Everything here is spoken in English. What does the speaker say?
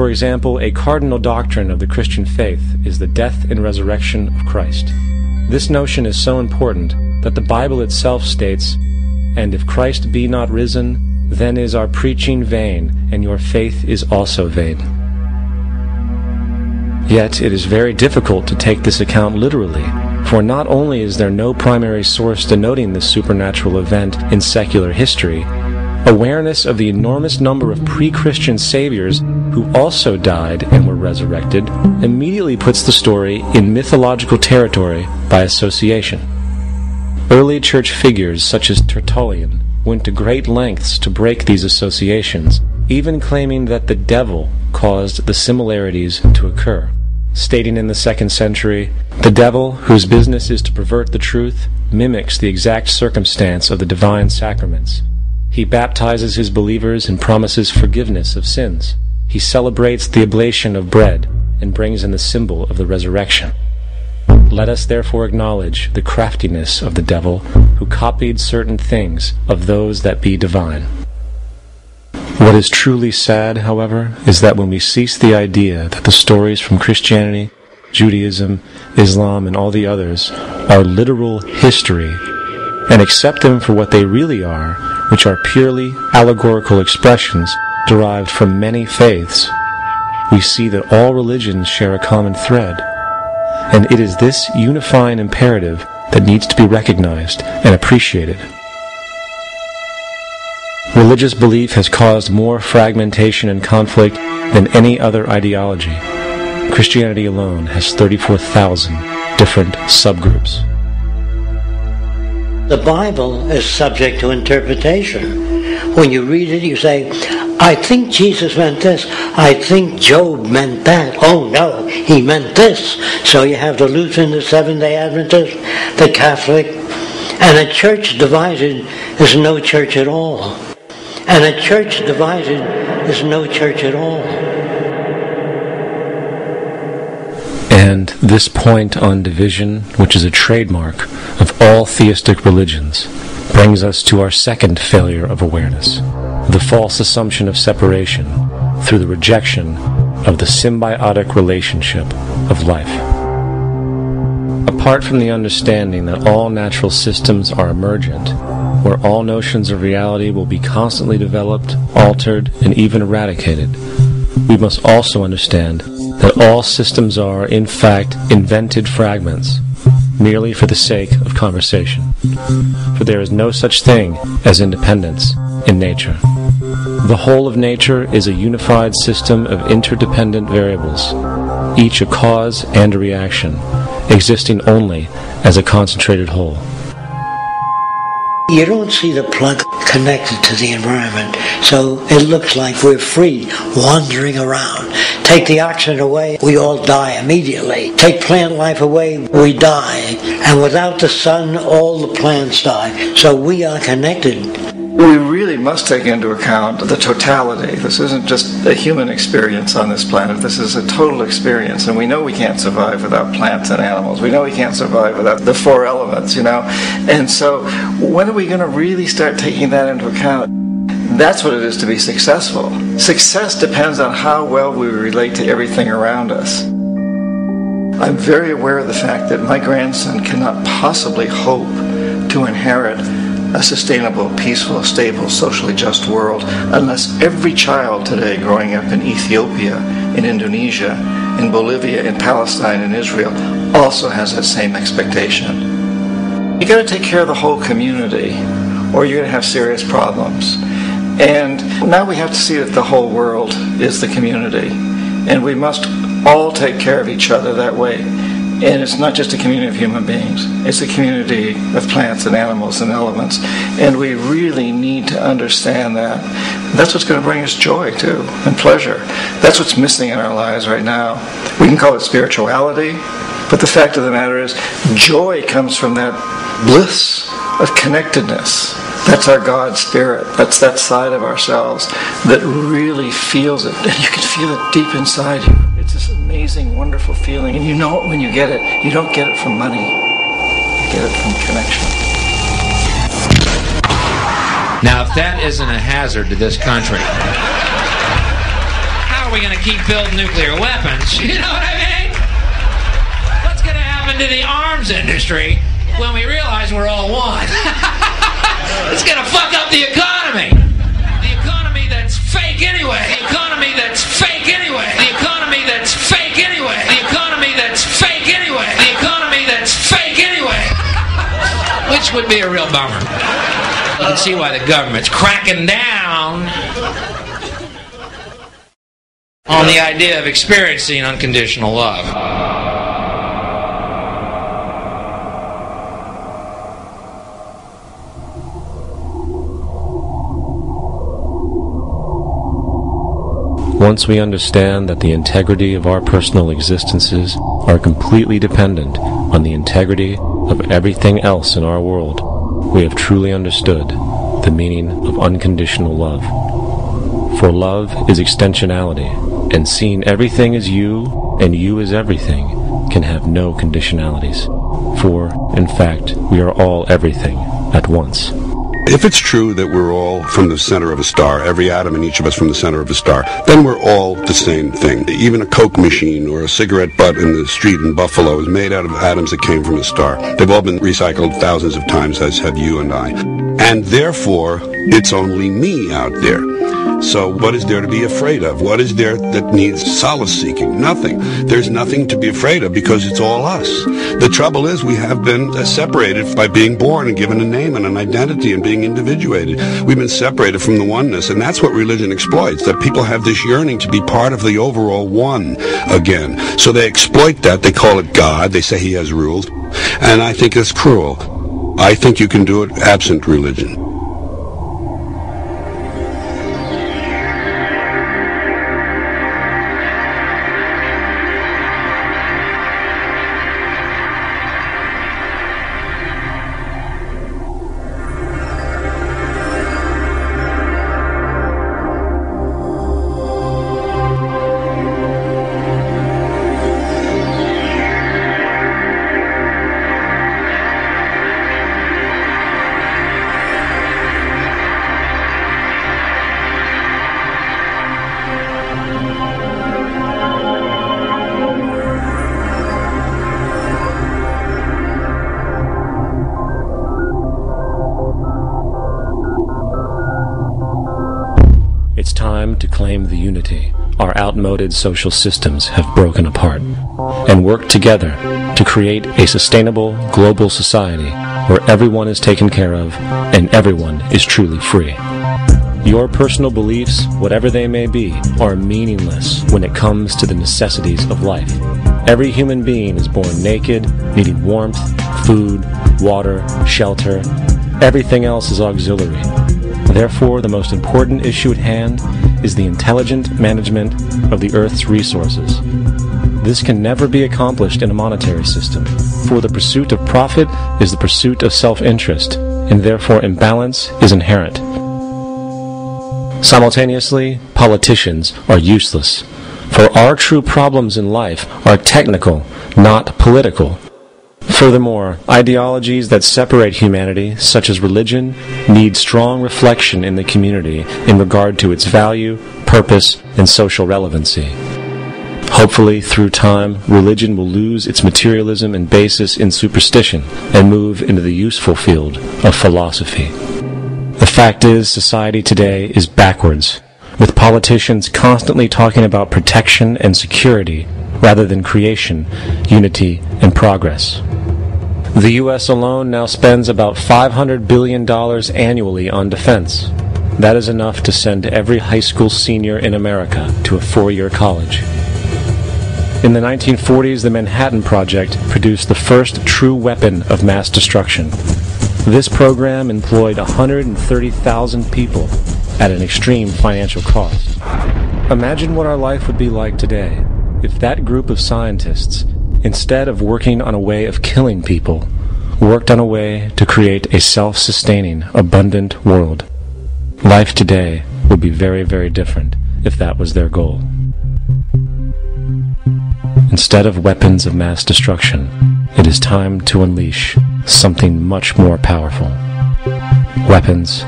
For example, a cardinal doctrine of the Christian faith is the death and resurrection of Christ. This notion is so important that the Bible itself states, And if Christ be not risen, then is our preaching vain, and your faith is also vain. Yet it is very difficult to take this account literally, for not only is there no primary source denoting this supernatural event in secular history, awareness of the enormous number of pre-Christian saviors who also died and were resurrected immediately puts the story in mythological territory by association. Early church figures such as Tertullian went to great lengths to break these associations, even claiming that the devil caused the similarities to occur. Stating in the second century, the devil, whose business is to pervert the truth, mimics the exact circumstance of the divine sacraments. He baptizes his believers and promises forgiveness of sins. He celebrates the oblation of bread and brings in the symbol of the resurrection. Let us therefore acknowledge the craftiness of the devil, who copied certain things of those that be divine. What is truly sad, however, is that when we cease the idea that the stories from Christianity, Judaism, Islam, and all the others are literal history, and accept them for what they really are, which are purely allegorical expressions derived from many faiths, we see that all religions share a common thread. And it is this unifying imperative that needs to be recognized and appreciated. Religious belief has caused more fragmentation and conflict than any other ideology. Christianity alone has 34,000 different subgroups. The Bible is subject to interpretation. When you read it, you say, I think Jesus meant this. I think Job meant that. Oh no, he meant this. So you have the Lutheran, the Seventh day Adventist, the Catholic, and a church divided is no church at all. And a church divided is no church at all. And this point on division, which is a trademark all theistic religions, brings us to our second failure of awareness the false assumption of separation through the rejection of the symbiotic relationship of life. Apart from the understanding that all natural systems are emergent, where all notions of reality will be constantly developed, altered, and even eradicated, we must also understand that all systems are, in fact, invented fragments, merely for the sake of conversation. For there is no such thing as independence in nature. The whole of nature is a unified system of interdependent variables, each a cause and a reaction, existing only as a concentrated whole. You don't see the plug connected to the environment, so it looks like we're free, wandering around. Take the oxygen away, we all die immediately. Take plant life away, we die. And without the sun, all the plants die. So we are connected we really must take into account the totality. This isn't just a human experience on this planet. This is a total experience. And we know we can't survive without plants and animals. We know we can't survive without the four elements, you know. And so when are we going to really start taking that into account? That's what it is to be successful. Success depends on how well we relate to everything around us. I'm very aware of the fact that my grandson cannot possibly hope to inherit a sustainable, peaceful, stable, socially just world unless every child today growing up in Ethiopia, in Indonesia, in Bolivia, in Palestine, in Israel also has that same expectation. You got to take care of the whole community or you're going to have serious problems. And now we have to see that the whole world is the community. And we must all take care of each other that way. And it's not just a community of human beings, it's a community of plants and animals and elements. And we really need to understand that. That's what's going to bring us joy, too, and pleasure. That's what's missing in our lives right now. We can call it spirituality, but the fact of the matter is, joy comes from that bliss of connectedness. That's our God spirit. That's that side of ourselves that really feels it. And you can feel it deep inside you. It's this amazing, wonderful feeling. And you know it when you get it. You don't get it from money, you get it from connection. Now, if that isn't a hazard to this country, how are we going to keep building nuclear weapons? You know what I mean? What's going to happen to the arms industry when we realize we're all one? it's going to fuck up the economy. Which would be a real bummer. You can see why the government's cracking down on the idea of experiencing unconditional love. Once we understand that the integrity of our personal existences are completely dependent on the integrity of everything else in our world, we have truly understood the meaning of unconditional love. For love is extensionality, and seeing everything as you and you as everything can have no conditionalities. For, in fact, we are all everything at once. If it's true that we're all from the center of a star, every atom in each of us from the center of a star, then we're all the same thing. Even a Coke machine or a cigarette butt in the street in Buffalo is made out of atoms that came from a star. They've all been recycled thousands of times, as have you and I. And therefore, it's only me out there. So what is there to be afraid of? What is there that needs solace seeking? Nothing. There's nothing to be afraid of because it's all us. The trouble is we have been uh, separated by being born and given a name and an identity and being individuated. We've been separated from the oneness and that's what religion exploits, that people have this yearning to be part of the overall one again. So they exploit that. They call it God. They say he has rules. And I think it's cruel. I think you can do it absent religion. Our outmoded social systems have broken apart and work together to create a sustainable global society where everyone is taken care of and everyone is truly free. Your personal beliefs, whatever they may be, are meaningless when it comes to the necessities of life. Every human being is born naked, needing warmth, food, water, shelter. Everything else is auxiliary. Therefore, the most important issue at hand is the intelligent management of the Earth's resources. This can never be accomplished in a monetary system, for the pursuit of profit is the pursuit of self-interest, and therefore imbalance is inherent. Simultaneously, politicians are useless, for our true problems in life are technical, not political. Furthermore, ideologies that separate humanity, such as religion, need strong reflection in the community in regard to its value, purpose, and social relevancy. Hopefully, through time, religion will lose its materialism and basis in superstition and move into the useful field of philosophy. The fact is, society today is backwards, with politicians constantly talking about protection and security rather than creation, unity, and progress. The U.S. alone now spends about $500 billion annually on defense. That is enough to send every high school senior in America to a four year college. In the 1940s, the Manhattan Project produced the first true weapon of mass destruction. This program employed 130,000 people at an extreme financial cost. Imagine what our life would be like today if that group of scientists, instead of working on a way of killing people, worked on a way to create a self-sustaining, abundant world. Life today would be very, very different if that was their goal. Instead of weapons of mass destruction, it is time to unleash something much more powerful. Weapons